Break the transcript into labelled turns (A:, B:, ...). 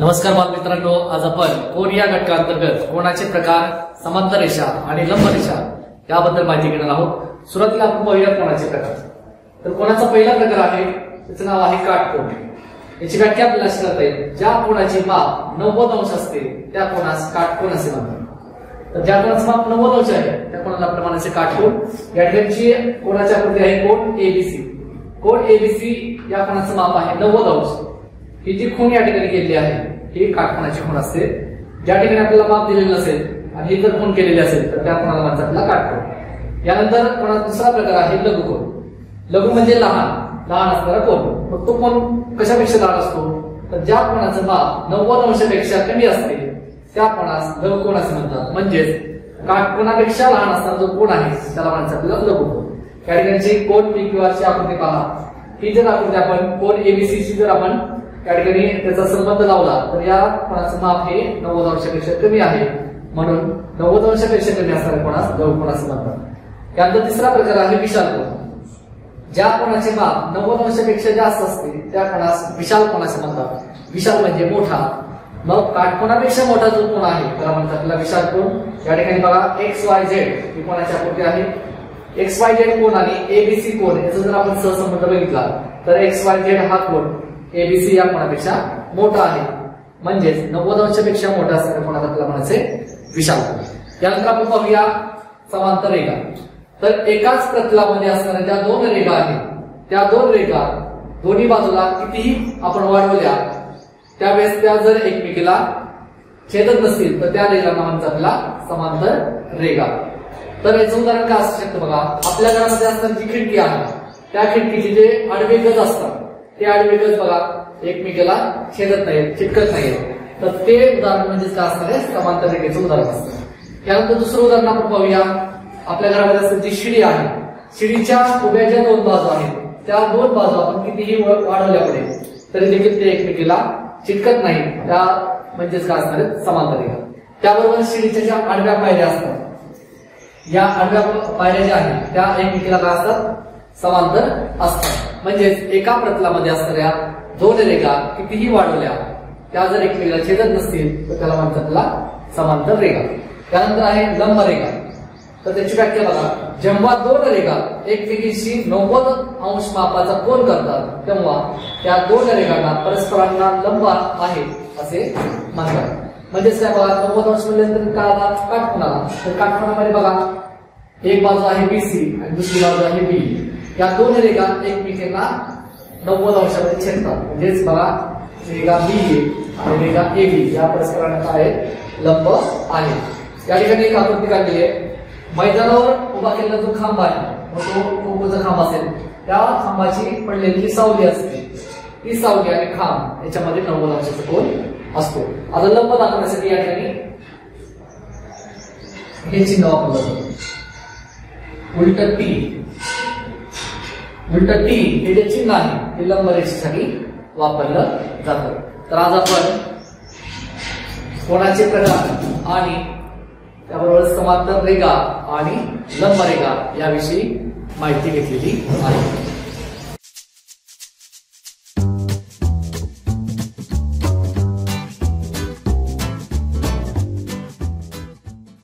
A: नमस्कार बालमित्रांनो आज आपण कोण या घटकांतर्गत कोणाचे प्रकार समांतर रेषा आणि लंब रेषा याबद्दल माहिती घेणार आहोत. सुरुवातीला आपण पाहूया कोणाचे प्रकार. तर कोणाचा पहिला प्रकार आहे त्याचं नाव आहे काटकोण याची व्याख्या आपल्याला अशी करता येईल. ज्या कोणाची माप नव्वद अंश असते त्या कोणास काटकोण असे म्हणतात. तर ज्या कोणाचं माप नव्वद अंश आहे त्या कोणाला प्रमाणाचे काटकोण या ठिकाणची कोणाची आकृती आहे कोण? एबीसी कोण? एबीसी या कोणाचं माप आहे नव्वद अंश. ही जी खूण या ठिकाणी केली आहे ही काटकोणाची खूण असते ज्या ठिकाणी आपल्याला माप दिलेलं नसेल आणि हे जर कोण केलेली असेल तर त्या कोणाला म्हणतात आपला काटकोण यानंतर कोणाचा दुसरा प्रकार आहे लघुकोण लघु म्हणजे लहान. लहान असणारा कोण? मग तो कोण कशापेक्षा लहान असतो? तर ज्या कोणाचं माप नव्वद अंशापेक्षा कमी असते त्या कोणास लघुकोण असे म्हणतात. म्हणजेच काटकोणापेक्षा लहान असणारा जो कोण आहे त्याला म्हणायचं आपल्याला लघुकोण या ठिकाणची कोण पी क्यू आरची आकृती पहा. ही जर आकृती आपण कोण एबीसीची जर आपण त्या ठिकाणी त्याचा संबंध लावला तर या कोणाचं माप हे नव्वद अंशापेक्षा कमी आहे. म्हणून नव्वद अंशापेक्षा कमी असणाऱ्या कोणास? लघुकोण म्हणतात? त्यानंतर तिसरा प्रकार आहे विशाल कोण? ज्या कोणाचे माप नव्वद अंशापेक्षा जास्त असते त्या कोणास विशाल कोणाचे म्हणतात? विशाल म्हणजे मोठा. मग काटकोणापेक्षा मोठा जो कोण आहे त्याला म्हणतात त्याला विशाल कोण? या ठिकाणी बघा एक्स वाय झेड ही कोणाची आकृती आहे? एक्स वाय झेड कोण आणि एबीसी कोण? याचा जर आपण सहसंबंध बघितला तर एक्स वाय झेड हा कोण? एबीसी या कोणापेक्षा मोठा आहे. म्हणजेच नव्वद अंशापेक्षा मोठा असणाऱ्या कोणाला आपल्याला म्हणायचे विषाणू यानंतर आपण पाहूया समांतर रेखा. तर एकाच प्रतलामध्ये असणाऱ्या ज्या दोन रेखा आहेत त्या दोन रेखा दोन्ही बाजूला कितीही आपण वाढवल्या त्यावेळेस त्या जर एकमेकीला छेदत नसतील तर त्या रेखांना म्हणतात आपला समांतर रेगा तर याचं उदाहरण काय असू शकतं बघा? आपल्या घरामध्ये असणारी जी खिडकी आहे त्या खिडकीचे जे आडवे गज असतात ते आडवे बघा एकमेकीला छेदत नाहीत चिटकत नाहीत. तर ते उदाहरण म्हणजे काय असणार आहे? समांतर रेखेचं उदाहरण असतं त्यानंतर दुसरं उदाहरण आपण पाहूया. आपल्या घरामध्ये असं जी शिडी आहे शिडीच्या उभ्या ज्या दोन बाजू आहेत. त्या दोन बाजू आपण कितीही व- वाढवल्या पुढे तरी देखील ते एकमेकीला चिटकत नाही त्या म्हणजेच काय असणार आहेत? समांतर रेखा त्याबरोबर शिडीच्या ज्या आडव्या पायऱ्या असतात या आडव्या पायऱ्या ज्या आहेत त्या एकमेकीला काय असतात? समांतर असतात. म्हणजेच एका प्रतलामध्ये असणाऱ्या दोन रेखा कितीही वाढवल्या त्या जर एकमेकाला छेदत नसतील तर त्याला म्हणतात त्याला समांतर रेखा त्यानंतर आहे लंब रेखा तर त्याची व्याख्या बघा. जेव्हा दोन रेखा एकमेकीशी नव्वद अंश मापाचा कोण करतात तेव्हा त्या दोन रेखांना परस्परांना लंब आहे असे म्हणतात. म्हणजेच काय बघा नव्वद अंश म्हणजे काय आला? काटकोणाला तर काटकोणामध्ये बघा एक बाजू आहे बीसी आणि दुसरी बाजू आहे बी या दोन रेगा एकमेकांना नव्वद अंशामध्ये छेदतात. म्हणजेच बघा रेगा बी आणि रेगा ए बी या परस्परांना काय लंब आहे. या ठिकाणी एक आकृती काढली आहे. मैदानावर उभा केलेला जो खांब आहे मग तो कोकोचा खांब असेल. त्या खांबाची पडलेली जी सावली असते ती सावली आणि खांब याच्यामध्ये नव्वद अंशाचा कोण असतो. आता लंब दाखवण्यासाठी या ठिकाणी हे चिन्ह वापरलं जातं उलट टी उलट टी हे जे चिन्ह आहे ते लंब रेषेसाठी वापरलं जातं. तर आज आपण कोणाचे प्रकार आणि त्याबरोबर समांतर रेखा आणि लंब रेखा याविषयी माहिती घेतलेली आहे.